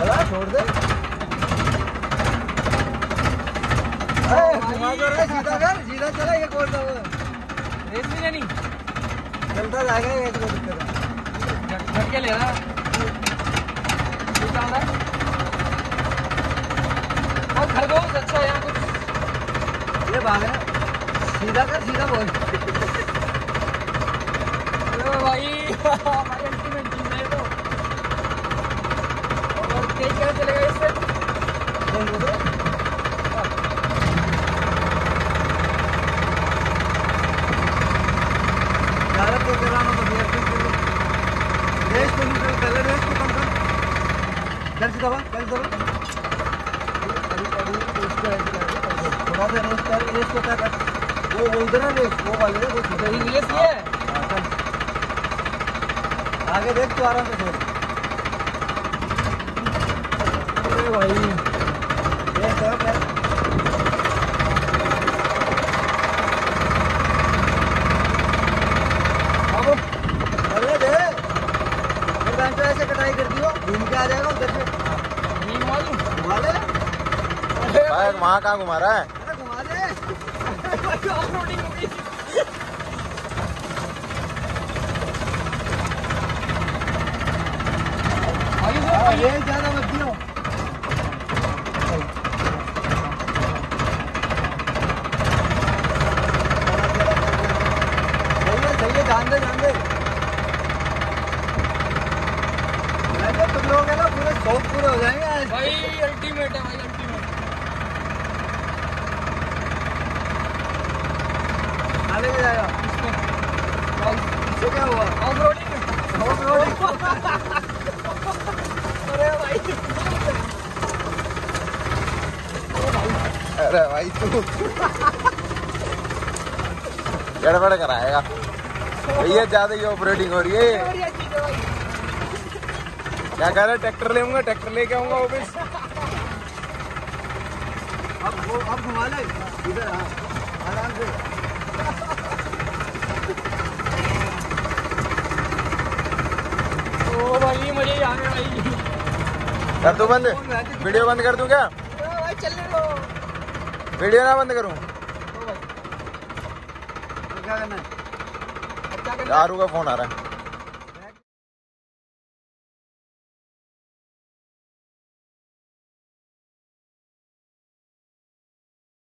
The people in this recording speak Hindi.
छोड़ दे। अरे घुमा दो रे सीधा कर सीधा चला ये कौन सा वो। रेस में नहीं। चलता जाएगा ये कोई दिक्कत है। झटके ले रहा। खरगोश अच्छा यहाँ कुछ। ये भाग सीधा कर सीधा बोल। भाई हमारी अल्टीमेट चीज़ है ये तो और तेज कैसे चलेगा इससे बोल दो ज़्यादा तो चलाना तो गियर पे चलो रेस पे निकल पहले रेस पे कम कर कर से आगे देख तू आराम से भाई रेस कर कर अब अरे दे फिर बैंक से ऐसे कटाई कर दियो घूम के आ जाएगा उधर से नहीं मालूम घुमा ले भाई वहाँ कहाँ घुमा रहा है? ये ज़्यादा मत दियो सही सही दे ध्यान दे। तुम लोग है ना पूरे शौक पूरे हो जाएँगे भाई अल्टीमेट है भाई अल्टीमेट अरे भाई। तू। गड़बड़ कराएगा। भैया, ज़्यादा ही ऑपरेटिंग हो रही है। क्या कह रहे ट्रैक्टर ले आऊँगा, ट्रैक्टर लेके आऊँगा ऑफ़िस अब अब घुमा ले। इधर आराम से ओ भाई मज़े ही आ गए भाई कर दो बंद। वीडियो बंद कर दू क्या? वीडियो ना बंद करूँ? दारू का फ़ोन आ रहा है।